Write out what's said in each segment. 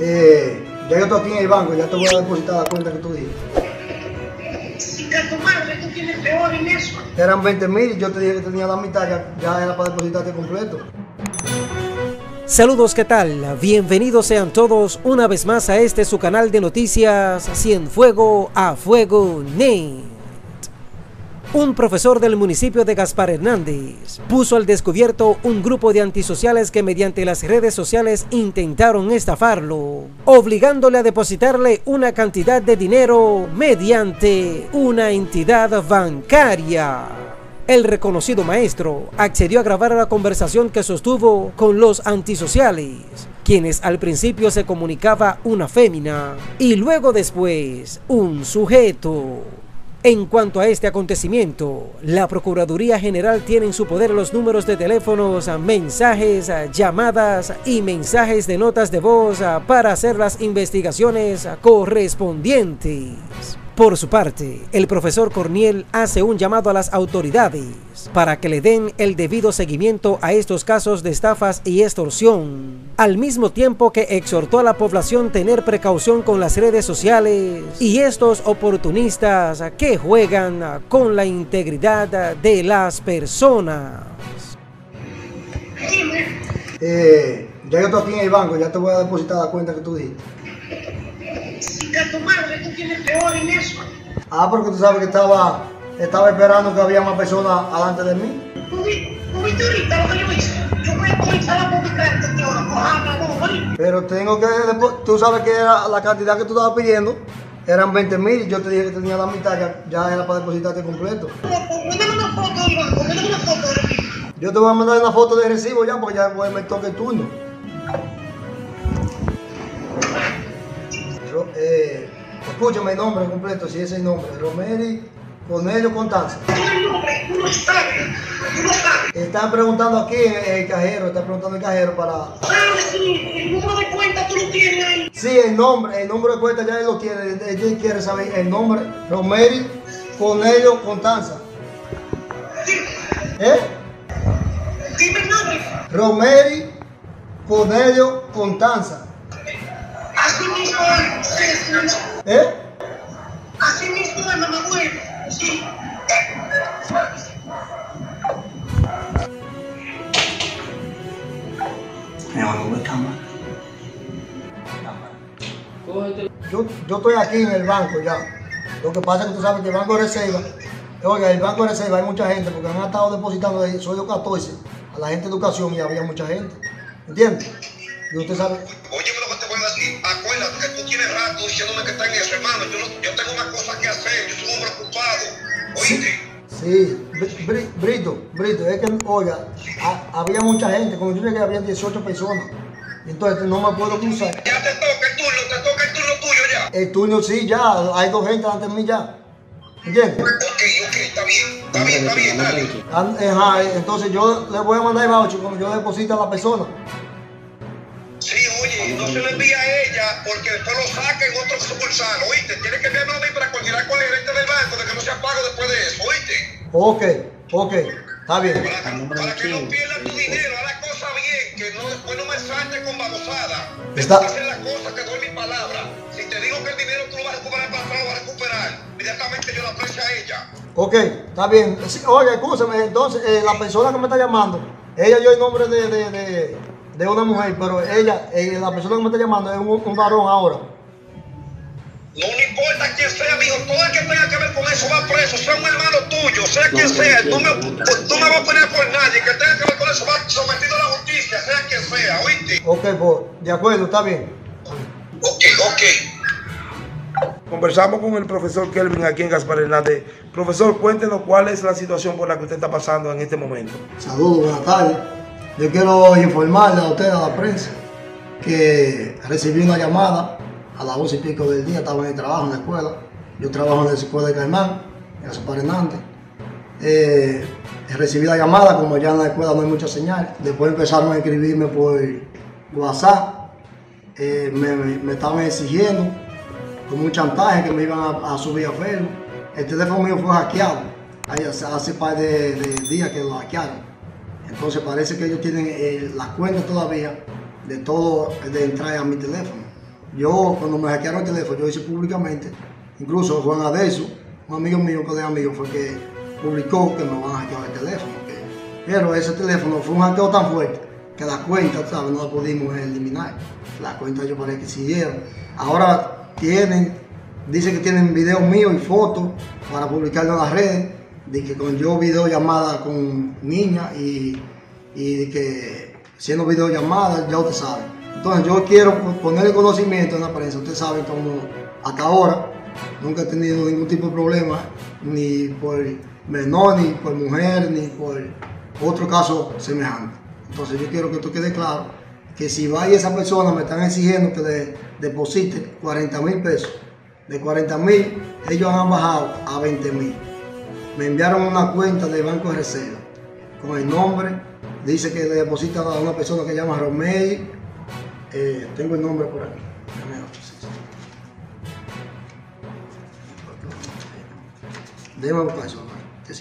Eh, ya yo estoy aquí en el banco, ya te voy a depositar la cuenta que tú dijiste. Si que tu madre tú tienes peor en eso. Eran 20 mil y yo te dije que tenía la mitad, ya, ya era para depositarte completo. Saludos, ¿qué tal? Bienvenidos sean todos una vez más a este su canal de noticias Cienfuego a Fuego Net. Un profesor del municipio de Gaspar Hernández puso al descubierto un grupo de antisociales que mediante las redes sociales intentaron estafarlo, obligándole a depositarle una cantidad de dinero mediante una entidad bancaria. El reconocido maestro accedió a grabar la conversación que sostuvo con los antisociales, quienes al principio se comunicaba una fémina y luego después un sujeto. En cuanto a este acontecimiento, la Procuraduría General tiene en su poder los números de teléfonos, mensajes, llamadas y mensajes de notas de voz para hacer las investigaciones correspondientes. Por su parte, el profesor Corniel hace un llamado a las autoridades para que le den el debido seguimiento a estos casos de estafas y extorsión, al mismo tiempo que exhortó a la población tener precaución con las redes sociales y estos oportunistas que juegan con la integridad de las personas. Eh, ya yo estoy aquí en el banco, ya te voy a depositar la cuenta que tú dijiste. Tu madre tú tienes peor en eso. Ah, porque tú sabes que estaba, estaba esperando que había más personas delante de mí. ¿Tú vi- tú viste ahorita lo que yo hice? Yo voy a comenzar a publicar este tío, ojalá, no, no, Pero tengo que, tú sabes que era la cantidad que tú estabas pidiendo, eran 20 mil y yo te dije que tenía la mitad, ya, ya era para depositarte completo. Mándame una foto del banco, mándame una foto del recibo. Yo te voy a mandar una foto de recibo ya porque ya pues, me toca el turno. Eh, escúchame el nombre completo, si es el nombre. Romeri Cornelio Contanza. Están preguntando aquí en el cajero, están preguntando el cajero para... Sabes si el número de cuenta tú lo tienes ahí. Sí, el nombre, el nombre de cuenta ya él lo tiene, él, quiere saber el nombre. Romeri Cornelio Contanza. ¿Eh? Dime el nombre. Romeri Cornelio Contanza. Así mismo es, sí, sí. ¿Eh? Así mismo es, mamá, güey. Sí. Yo, yo estoy aquí en el banco ya. Lo que pasa es que tú sabes que el Banco de Reserva, oiga, el Banco de Reserva hay mucha gente porque han estado depositando de sueldo 14 a la gente de educación y había mucha gente. ¿Entiendes? Y usted sabe, Oye, que tú tienes rato diciéndome que está en eso, hermano. Yo, no- yo tengo una cosa que hacer, yo soy un hombre ocupado. Oíste, sí, Bri- Brito, Brito, es que, oiga, ha- había mucha gente, como yo llegué había 18 personas. Entonces no me puedo cruzar. ya te toca el turno, te toca el turno tuyo ya. El turno sí, ya, hay dos gente antes de mí ya. ¿Entiendes? Ok, ok, está bien, está bien, está bien, dale. An- Ajá, entonces yo le voy a mandar el voucher cuando yo deposite a la persona. Se lo envía a ella porque después lo saca en otro sucursal, oíste. Tienes que enviarme a mí para coordinar con el gerente del banco de que no se apague después de eso, oíste. Ok, ok, está bien. Para que, para que no pierdas tu dinero, haz la cosa bien, que no, después no me salte con babosada. Está- hacer la cosa que doy mi palabra. Si te digo que el dinero tú lo vas a recuperar para atrás, lo vas a recuperar. Inmediatamente yo la aprecio a ella. Ok, está bien. Sí, oye, escúchame, entonces, eh, la persona que me está llamando, ella dio el nombre de, de, de, de una mujer, pero ella, eh, la persona que me está llamando es un, un varón ahora. No me importa quién sea, mijo. Todo el que tenga que ver con eso va preso. Sea un hermano tuyo, sea quien sea. No me, tú me vas a poner por nadie. Que tenga que ver con eso va sometido a la justicia, sea quien sea, ¿oíste? Ok, pues, de acuerdo, está bien. Ok, ok. Conversamos con el profesor Kelvin aquí en Gaspar Hernández. Profesor, cuéntenos cuál es la situación por la que usted está pasando en este momento. Saludos, buenas tardes. Yo quiero informarle a usted, a la prensa, que recibí una llamada a las 11 y pico del día, estaba en el trabajo, en la escuela. Yo trabajo en la escuela de Caimán, en Gaspar Hernández. Eh, recibí la llamada, como ya en la escuela no hay mucha señal. Después empezaron a escribirme por WhatsApp. Eh, me, estaban exigiendo con un chantaje que me iban a, subir a Facebook. El teléfono mío fue hackeado. Hace, hace par de, de días que lo hackearon. Entonces parece que ellos tienen eh, las cuentas todavía de todo, de entrar a mi teléfono. Yo, cuando me hackearon el teléfono, yo hice públicamente, incluso Juan Adeso, un amigo mío que de amigo, fue que publicó que me van a hackear el teléfono. pero ese teléfono fue un hackeo tan fuerte que la cuenta, ¿sabes? No la pudimos eliminar. La cuenta yo parece que siguieron. Ahora tienen, dicen que tienen videos míos y fotos para publicarlo en las redes, de que con yo videollamada con niñas y, y de que haciendo videollamadas, ya usted sabe. Entonces yo quiero poner el conocimiento en la prensa, usted sabe como hasta ahora nunca he tenido ningún tipo de problema, ni por menor, ni por mujer, ni por otro caso semejante. Entonces yo quiero que esto quede claro, que si va y esa persona me están exigiendo que le deposite 40 mil pesos, de 40 mil ellos han bajado a 20 mil. Me enviaron una cuenta de Banco de Reserva con el nombre, dice que le depositan a una persona que se llama Romey, eh, tengo el nombre por aquí. Déjame buscar eso. Que.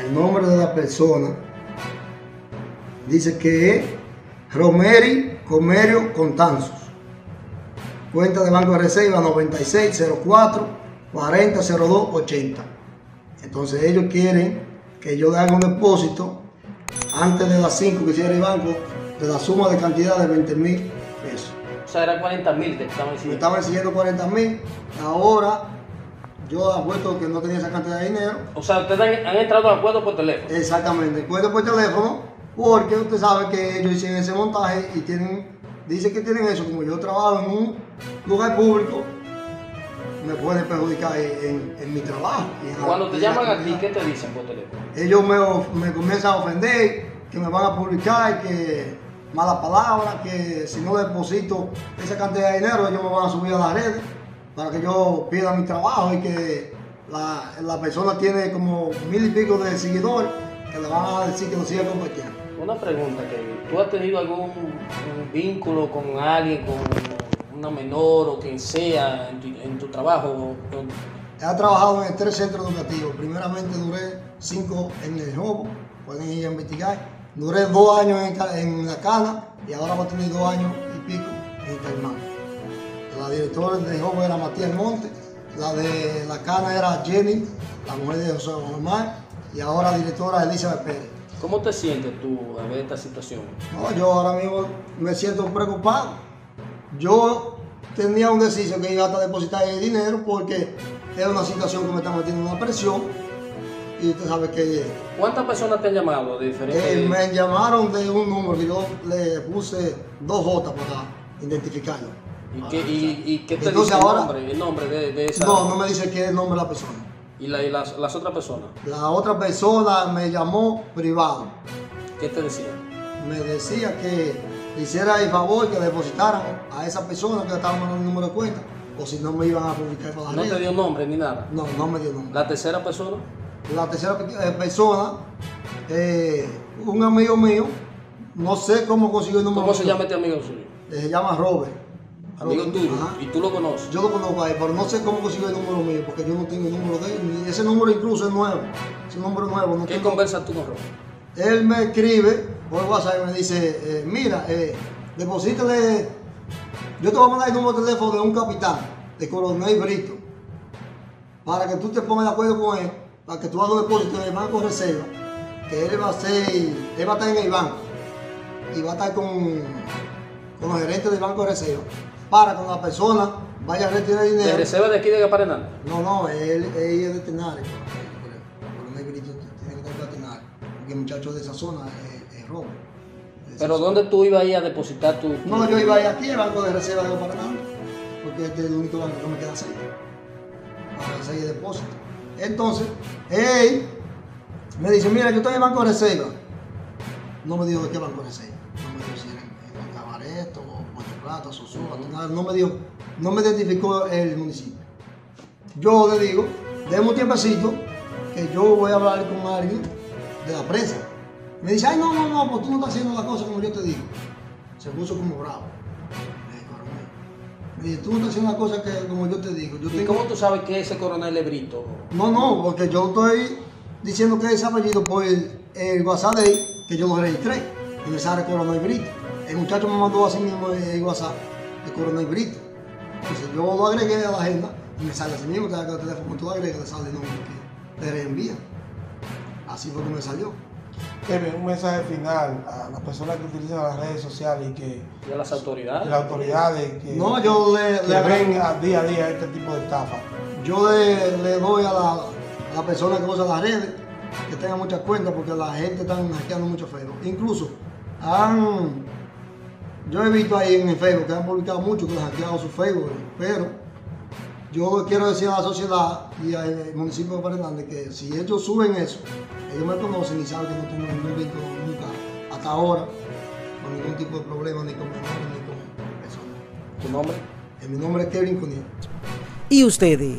El nombre de la persona dice que es Romeri Comerio Contanzos. Cuenta de Banco de Reserva 9604 4002 80. Entonces ellos quieren que yo le haga un depósito antes de las 5 que cierre el banco de la suma de cantidad de 20 mil pesos. O sea, era 40 mil que te estaban Me diciendo. estaban exigiendo 40 mil, ahora yo apuesto que no tenía esa cantidad de dinero. O sea, ustedes han, han entrado a acuerdo por teléfono. Exactamente, cuento por teléfono, porque usted sabe que ellos hicieron ese montaje y tienen, dicen que tienen eso, como yo trabajo en un lugar público, me puede perjudicar en, en mi trabajo. la- Cuando te llaman a ti. ¿qué te dicen por teléfono? ellos me, comienzan a ofender, que me van a publicar, que malas palabras, que si no deposito esa cantidad de dinero, ellos me van a subir a las redes para que yo pierda mi trabajo y que la, la persona tiene como mil y pico de seguidores que le van a decir que lo siga compartiendo. Una pregunta, Kevin. ¿Tú has tenido algún vínculo con alguien, con una menor o quien sea en tu, en tu trabajo? He trabajado en tres centros educativos. Primeramente duré cinco en el Jobo, pueden ir a investigar. Duré dos años en, La Cana y ahora voy a tener dos años y pico en Caimán. La directora de Jobo era Matías Monte, la de La Cana era Jenny, la mujer de José Omar, y ahora la directora Elizabeth Pérez. ¿Cómo te sientes tú al ver esta situación? No, yo ahora mismo me siento preocupado. Yo tenía un decision que iba a depositar el dinero porque es una situación que me está metiendo una presión y usted sabe que ¿Cuántas personas te han llamado de diferentes? eh, me llamaron de un número que yo le puse dos J para identificarlo. ¿Y qué, y, y qué te Entonces dice el ahora- nombre, el nombre de, de esa? No, no me dice qué es el nombre de la persona. ¿Y, la- y las, las otras personas? La otra persona me llamó privado. ¿Qué te decían? Me decía que le hiciera el favor que depositaran a esa persona que le estaban mandando el número de cuenta o si no me iban a publicar para la No te dio nombre ni nada. No, no me dio nombre. ¿La tercera persona? La tercera eh, persona, eh, un amigo mío, no sé cómo consiguió el número. ¿Cómo se llama este amigo suyo? Eh, Se llama Robert. Amigo Robert, tuyo. ajá. ¿Y tú lo conoces? Yo lo conozco a él, pero no sé cómo consiguió el número mío, porque yo no tengo el número de él. ni- Ese número incluso es nuevo. Ese número nuevo. No ¿Qué tengo- conversas tú con Robert? Él me escribe por WhatsApp y me dice, eh, mira, eh, deposítale, yo te voy a mandar el número de teléfono de un capitán, de Coronel Brito, para que tú te pongas de acuerdo con él, para que tú hagas un depósito en el banco de reserva, que él va a ser, él va a estar en el banco y va a estar con, con los gerentes del banco de reserva, para cuando la persona vaya a retirar el ¿De dinero. reserva de aquí de Gaparenal? No, no, él, él es veterinario. Coronel Brito tiene que estar veterinario, porque el muchacho de esa zona ¿Pero dónde tú ibas a ir a depositar tu...? tu- No, yo iba a ir aquí al banco de reserva de Paraná, porque este es el único banco que me queda cerca, para hacer el depósito. Entonces, él me dice, mira, yo estoy en el banco de reserva. No me dijo de qué banco de reserva. No me dijo si era en, Cabareto o Puerto Plata, Sosúa, nada. No me dijo, no me identificó el municipio. Yo le digo, déme un tiempecito que yo voy a hablar con alguien de la prensa. Me dice, ay, no, no, no, pues tú no estás haciendo la cosa como yo te digo. Se puso como bravo. Coronel. Me dice, tú no estás haciendo la cosa que, como yo te digo. Yo ¿Y tengo- cómo tú sabes que ese coronel es Brito? No, no, porque yo estoy diciendo que es apellido por el, el WhatsApp de él. que yo lo registré y me sale Coronel Brito. El muchacho me mandó así mismo en WhatsApp de Coronel Brito. Entonces yo lo agregué a la agenda y me sale así mismo, que el teléfono tú lo agregas, le sale el nombre que te reenvían. Así fue que me salió. Kevin, un mensaje final a las personas que utilizan las redes sociales y que Y a las autoridades. las autoridades que, No, yo le, que le ven a día a día este tipo de estafa. Yo le, le doy a la, a la persona que usa las redes que tenga muchas cuentas porque la gente está hackeando mucho Facebook. Incluso han, yo he visto ahí en el Facebook que han publicado mucho que han hackeado su Facebook, pero yo quiero decir a la sociedad y al municipio de Fernández que si ellos suben eso, ellos me conocen y saben que no tengo ningún vínculo nunca, hasta ahora, con ningún tipo de problema, ni con menores, ni con personas. ¿Tu nombre? Eh, Mi nombre es Kevin Cuniel. ¿Y ustedes?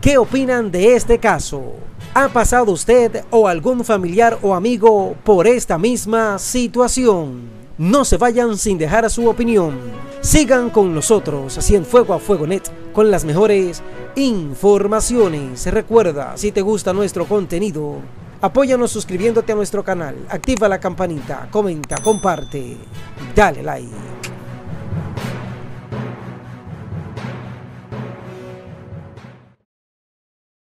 ¿Qué opinan de este caso? ¿Ha pasado usted o algún familiar o amigo por esta misma situación? No se vayan sin dejar su opinión. Sigan con nosotros, así Fuego a Fuego Net, con las mejores informaciones. Recuerda, si te gusta nuestro contenido, apóyanos suscribiéndote a nuestro canal, activa la campanita, comenta, comparte, dale like.